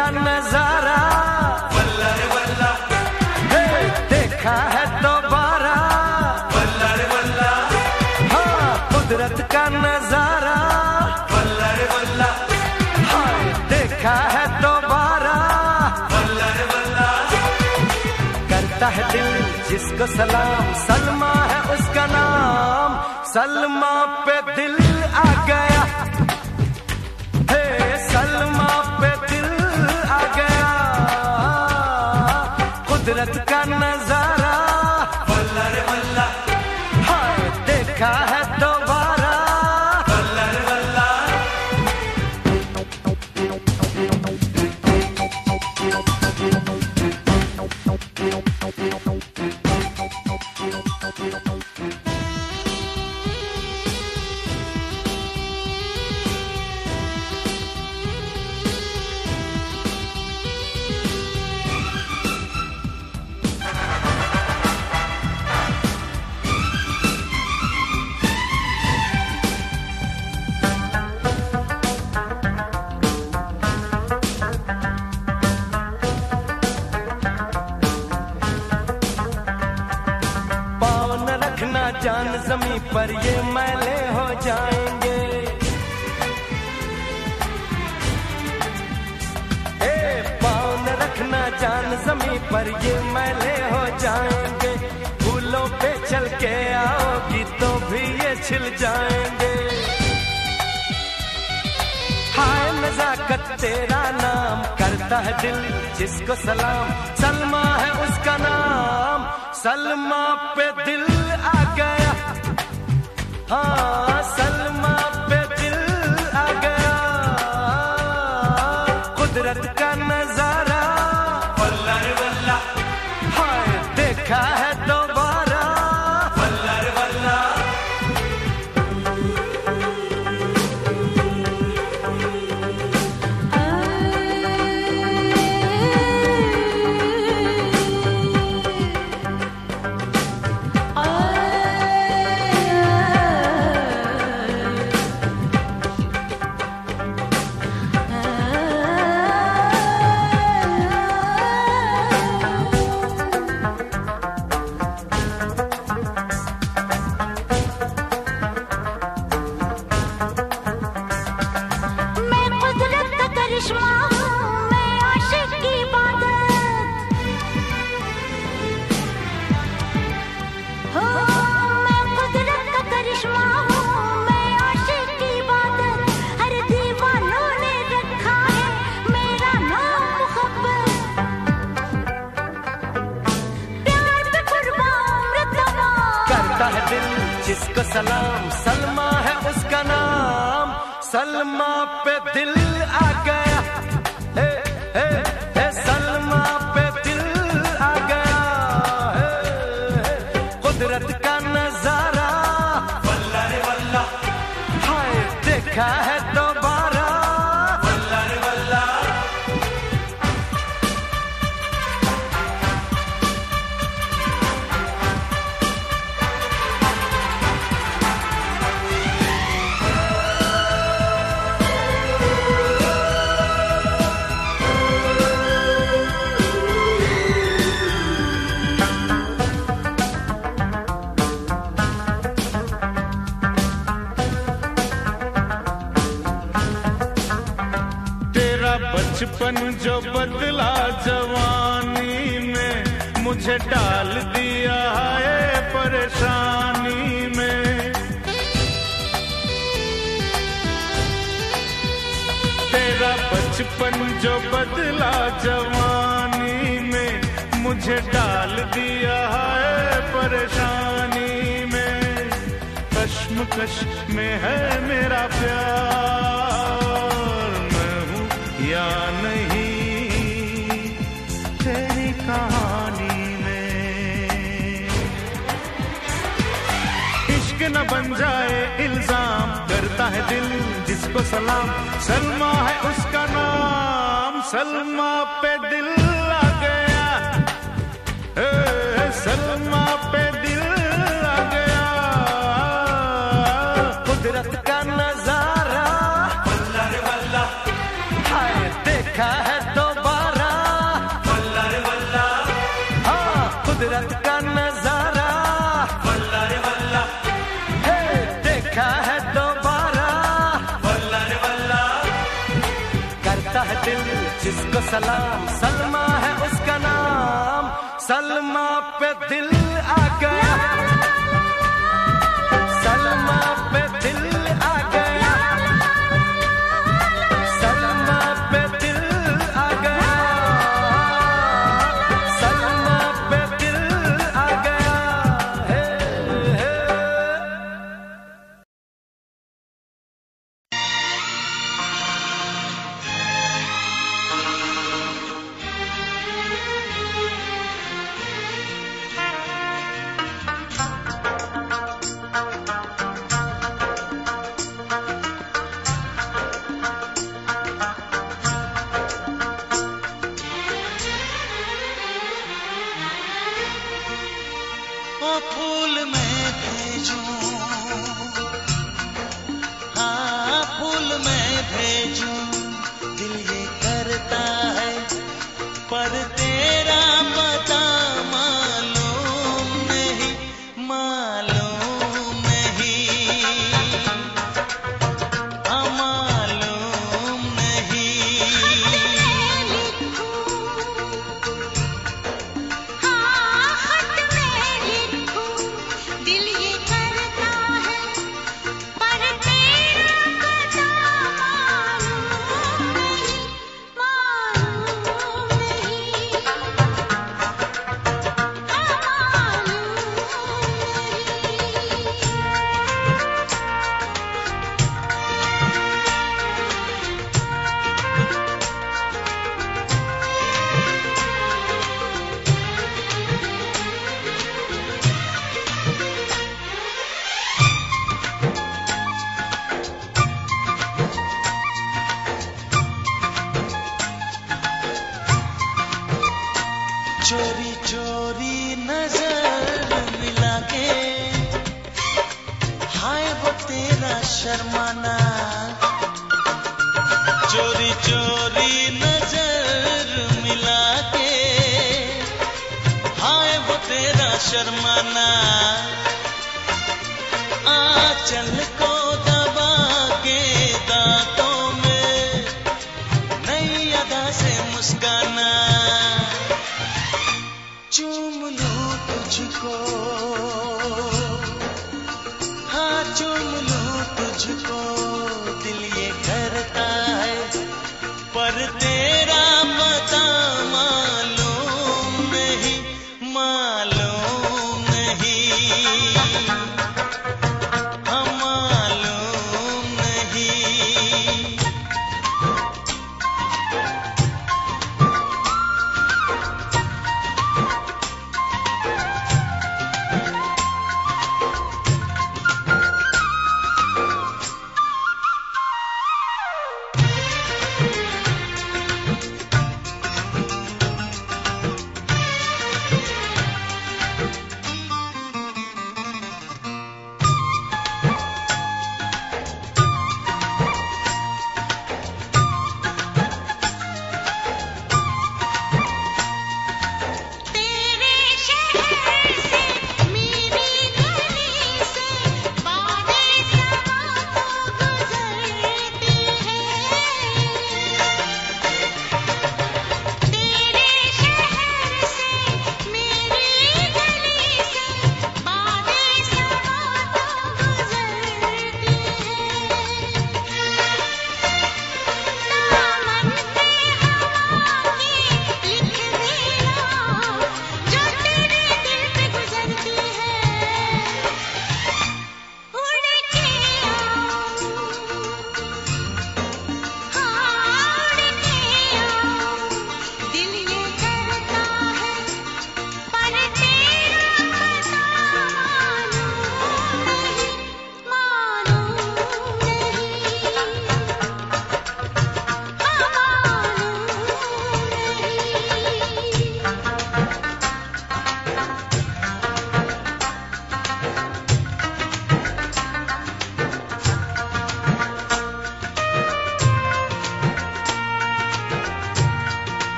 का नज़ारा। वल्ला रे वल्ला हे देखा है दोबारा। वल्ला रे वल्ला हाँ कुदरत का नज़ारा। वल्ला रे वल्ला हाय देखा है दोबारा। वल्ला रे वल्ला करता है दिल जिसको सलाम। सलमा है उसका नाम। सलमा पे दिल जिसको सलाम सलमा है उसका नाम। सलमा पे दिल आ गया। हाँ। बचपन जो बदला जवानी में, मुझे डाल दिया है परेशानी में। तेरा बचपन जो बदला जवानी में, मुझे डाल दिया है परेशानी में। कश्मकश में है मेरा प्यार। हूँ या नहीं, तेरी कहानी में। इश्क न बन जाए इल्ज़ाम करता है दिल जिसको सलाम। सलमा है उसका नाम, सलमा पे दिल। सलाम सलमा है उसका नाम। सलमा पे दिल आ गया।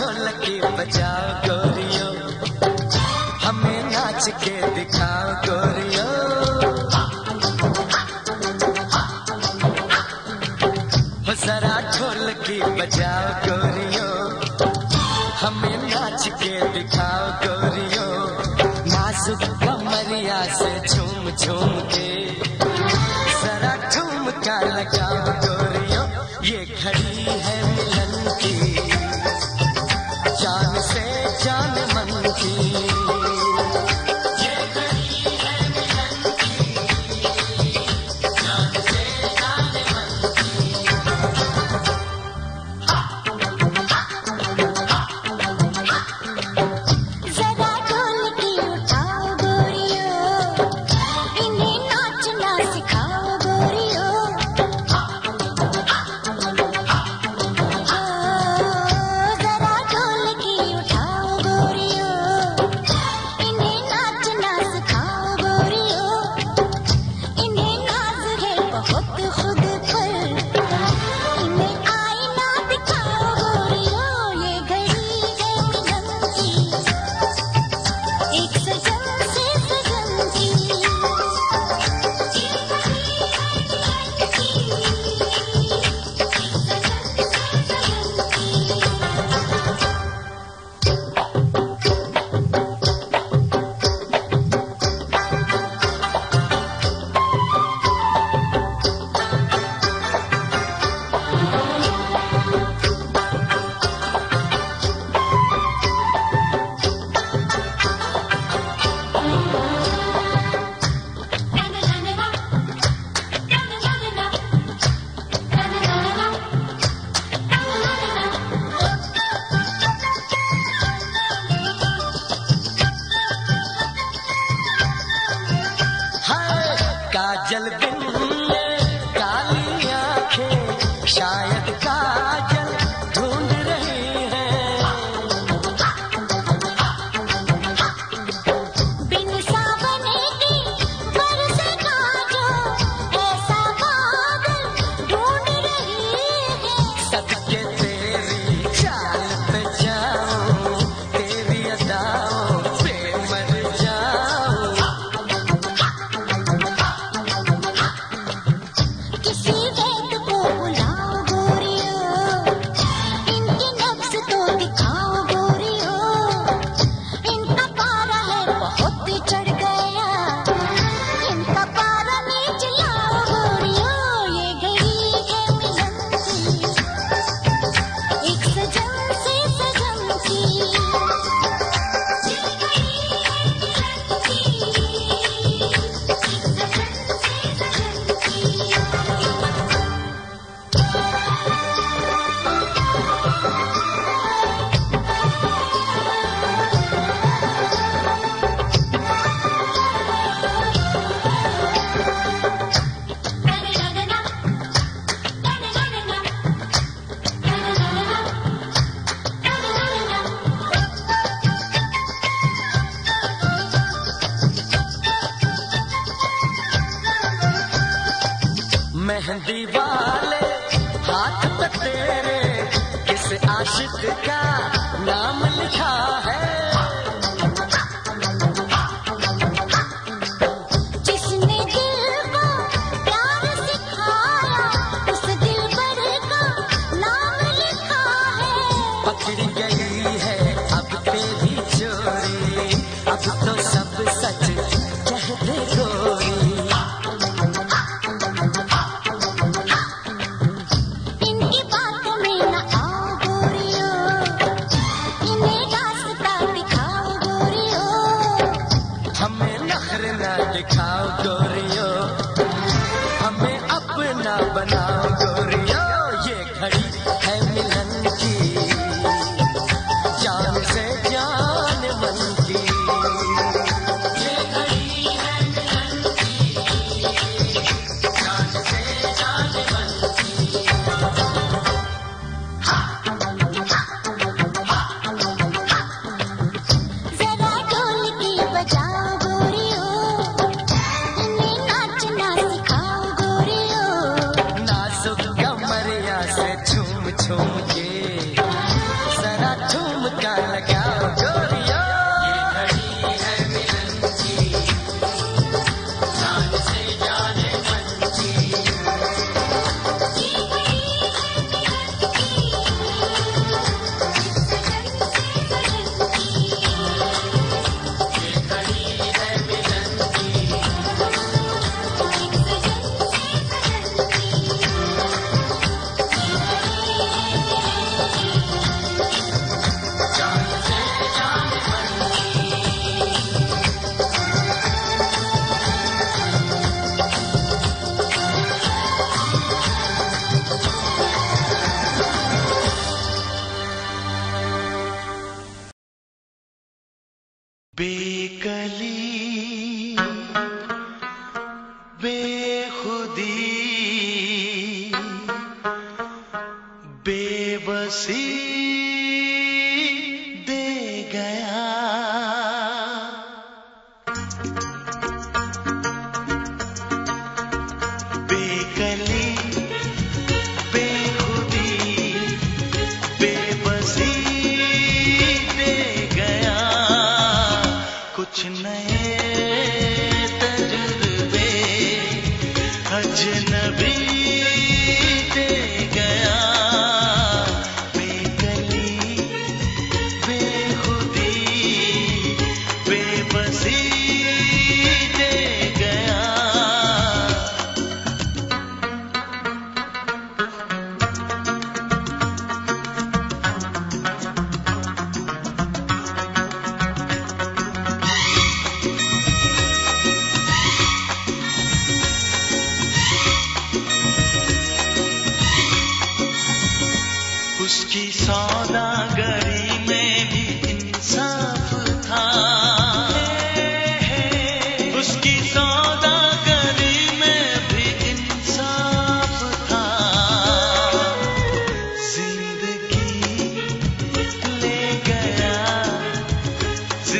जरा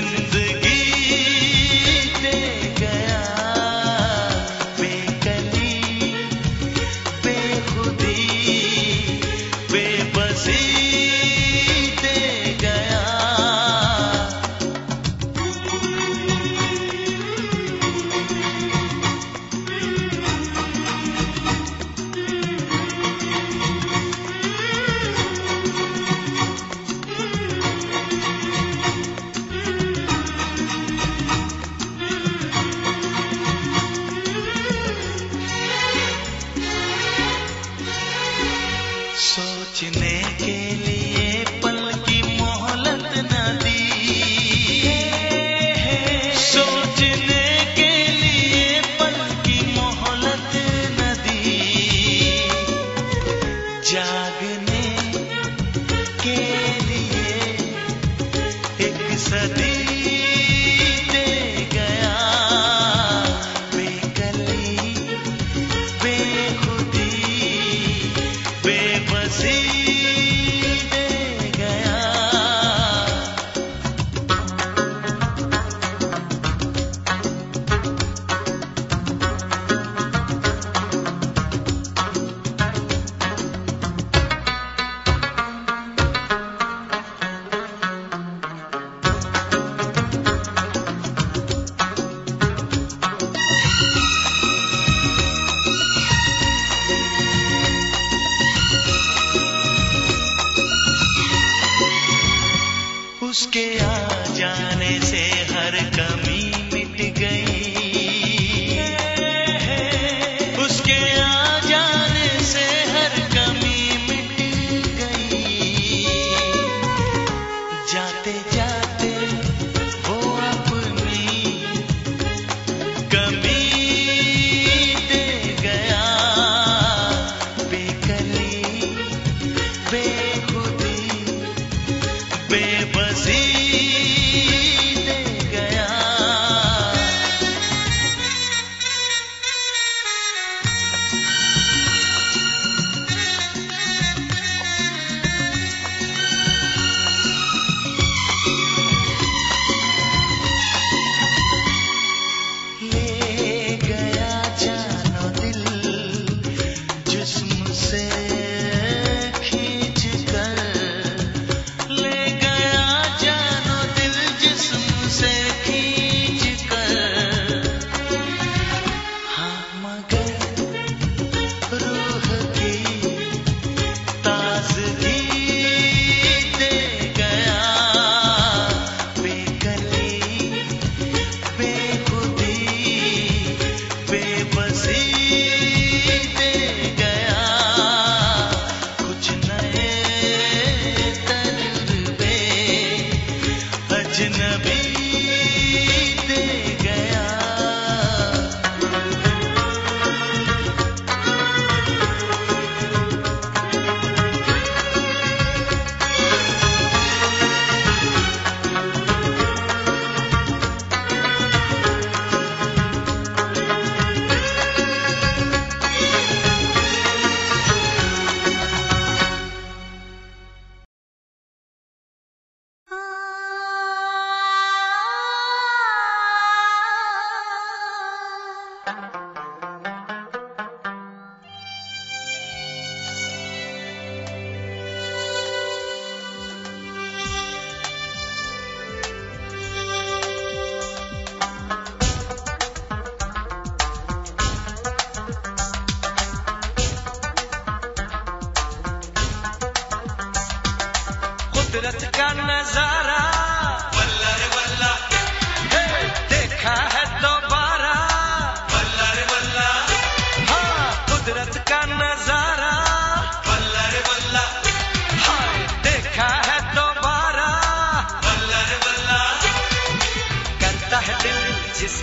Thank you.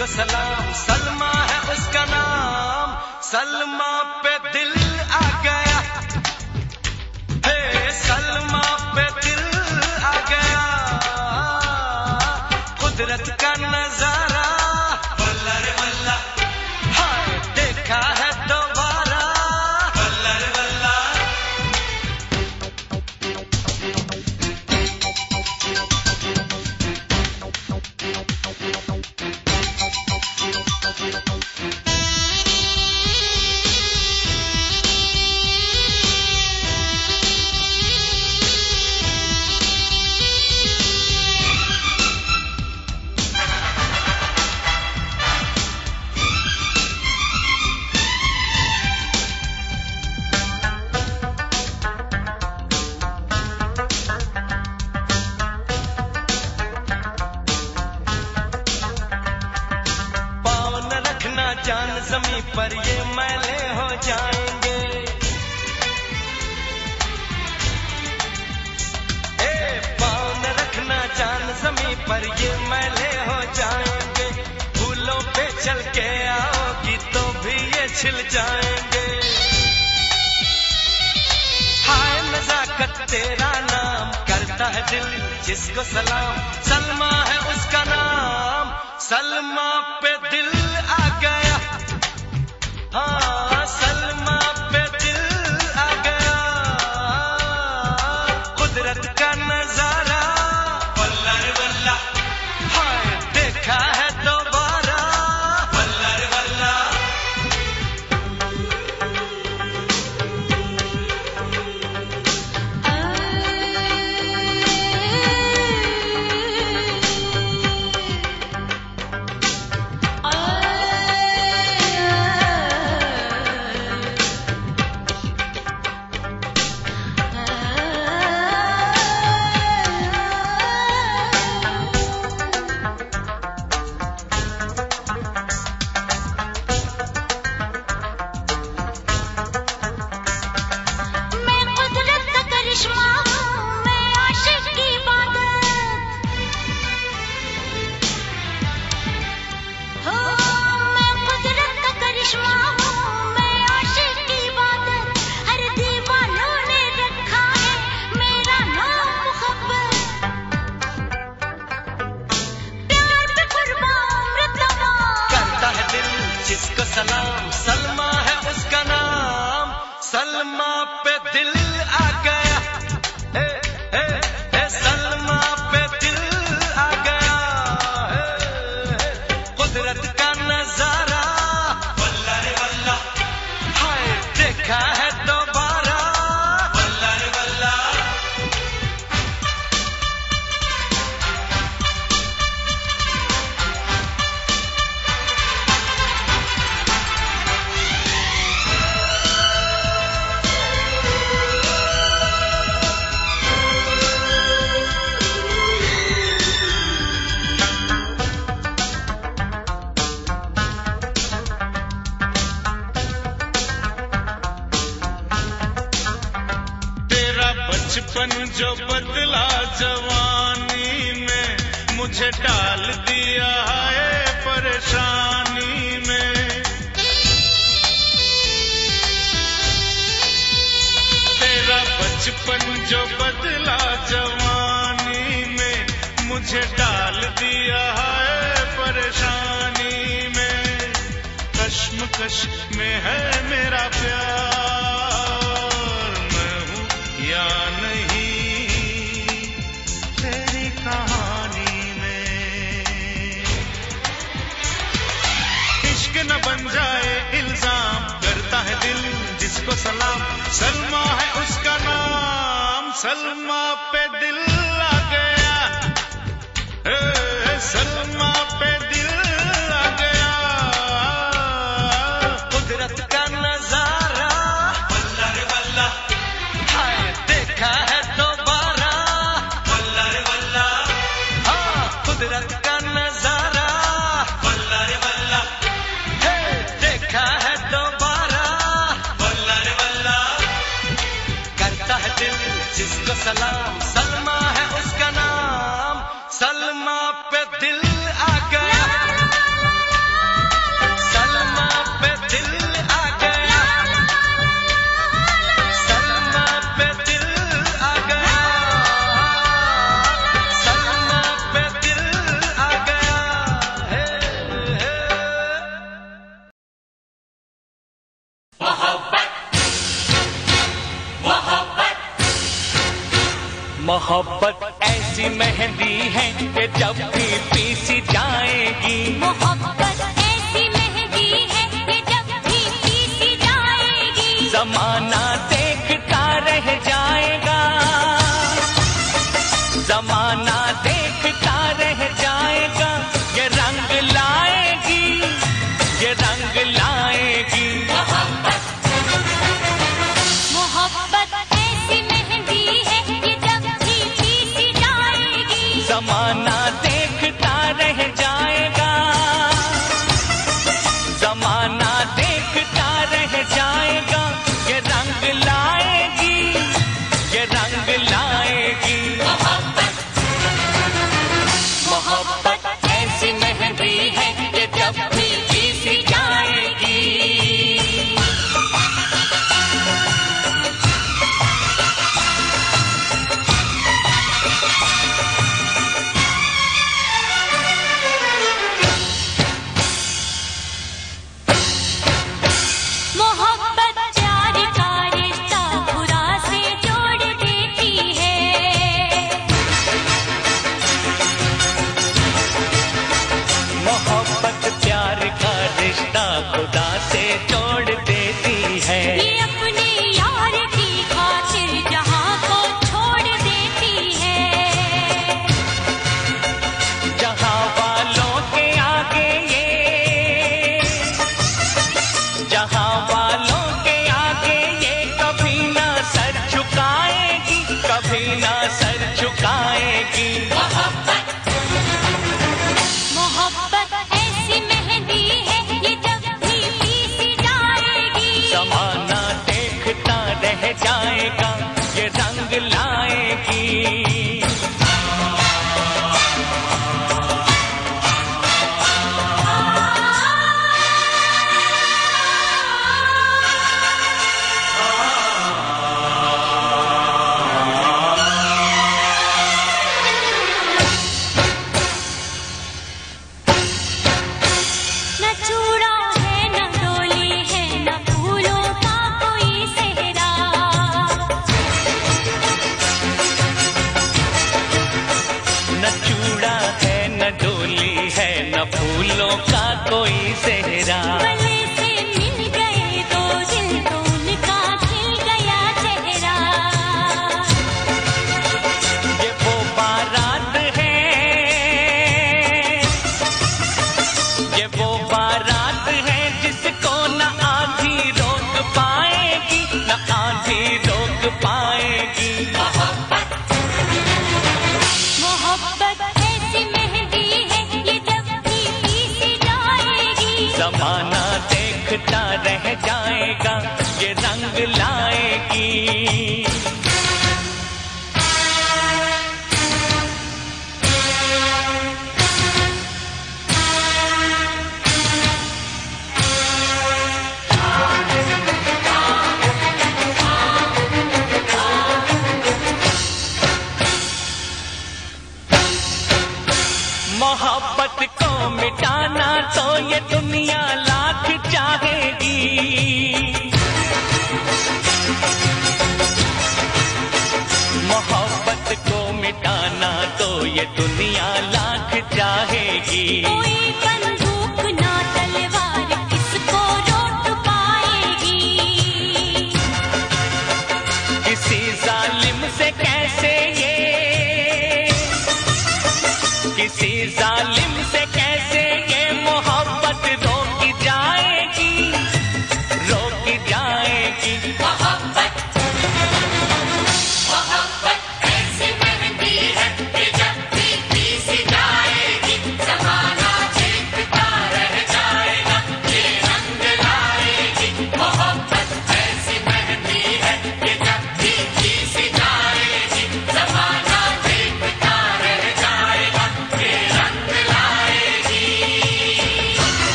को सलाम। सलमा है उसका नाम। सलमा पे दिल आ गया। हे सलमा पे दिल आ गया। कुदरत है दिल जिसको सलाम। सलमा है उसका नाम। सलमा पे दिल आ गया। हाँ सलमा मुझे डाल दिया है परेशानी में। कश्मकश में है मेरा प्यार। मैं हूँ या नहीं तेरी कहानी में। इश्क न बन जाए इल्ज़ाम करता है दिल जिसको सलाम। सलमा है उसका नाम, सलमा पे दिल। Salaam. que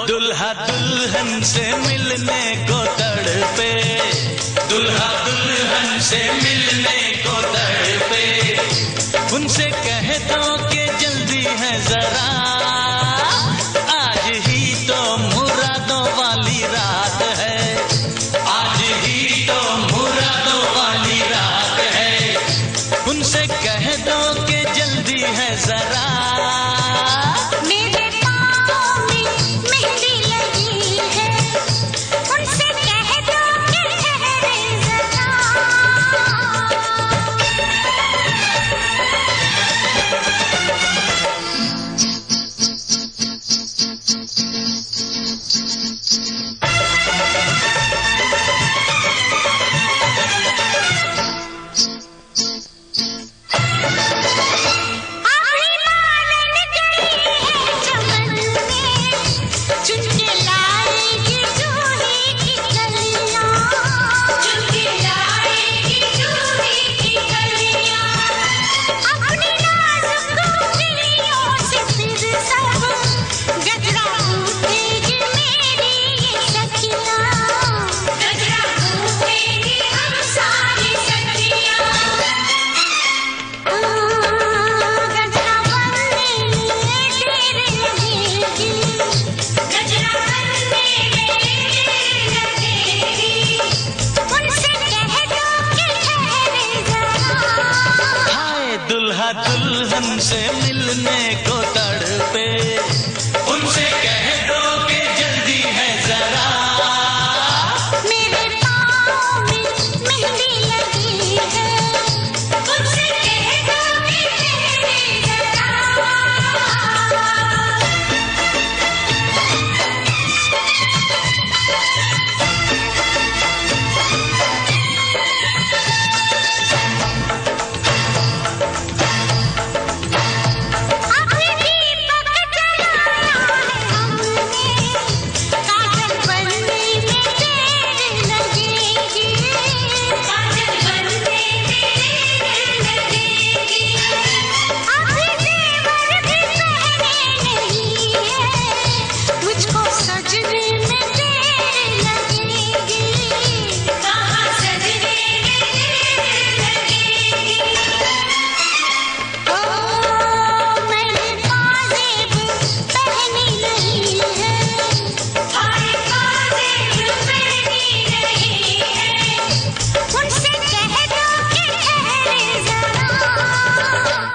दुल्हा दुल्हन से मिलने को तड़पे। दुल्हा दुल्हन से मिलने को तड़पे। उनसे कह दो तो के जल्दी है जरा।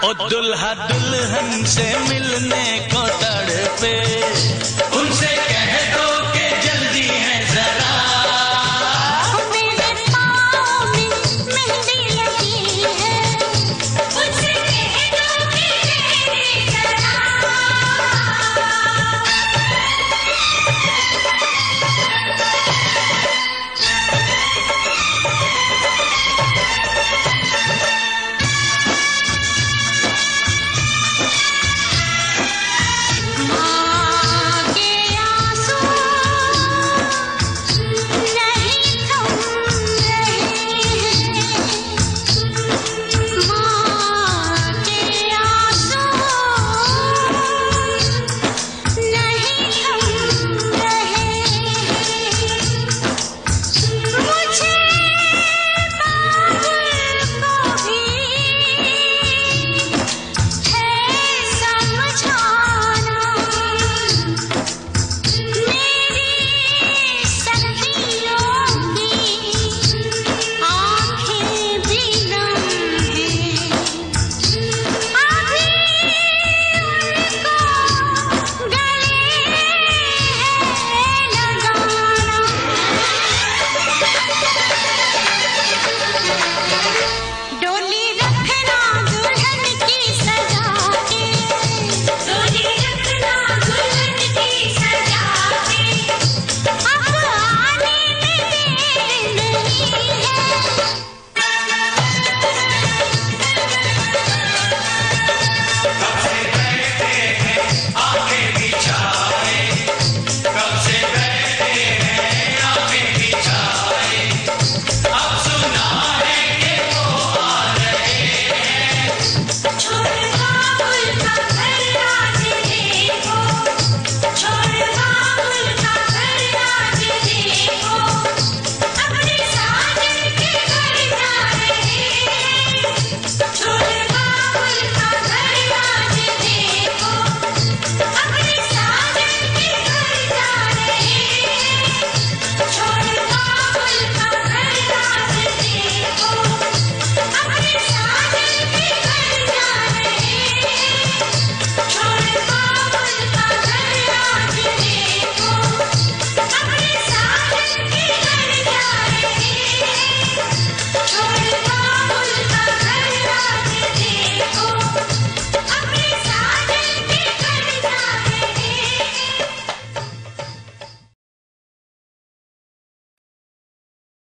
ओ दुल्हा दुल्हन से मिलने को तड़पे। उनसे कह दो